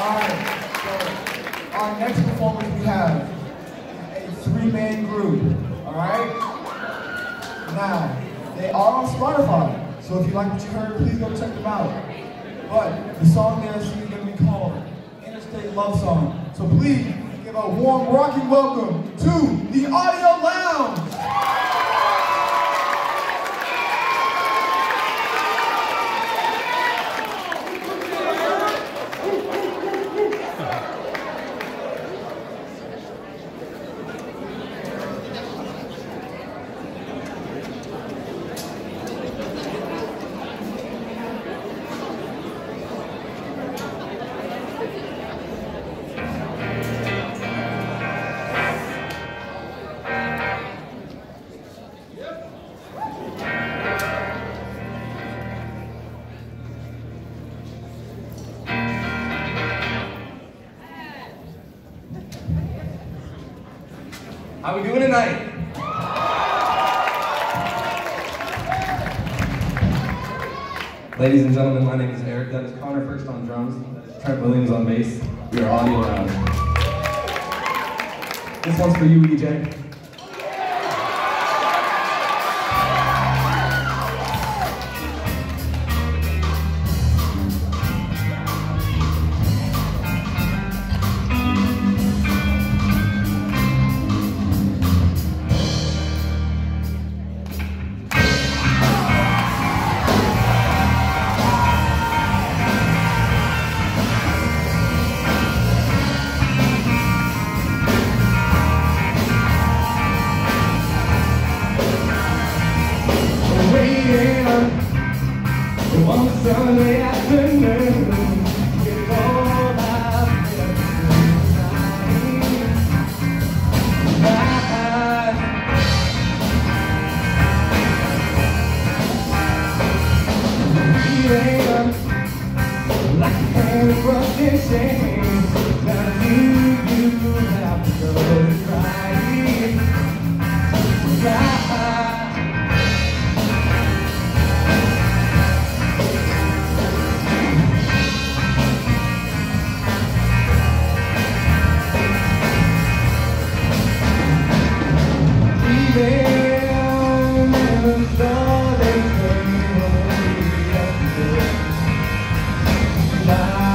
Alright, so our next performance we have a three-man group. Alright? Now, they are on Spotify, so if you like what you heard, please go check them out. But the song they're singing is going to be called Interstate Love Song. So please give a warm, rocking welcome to the Audio Lounge. How we doing tonight? Ladies and gentlemen, my name is Eric. That is Connor First on drums. Trent Williams on bass. We are Audio Lounge. This one's for you, EJ. One Sunday All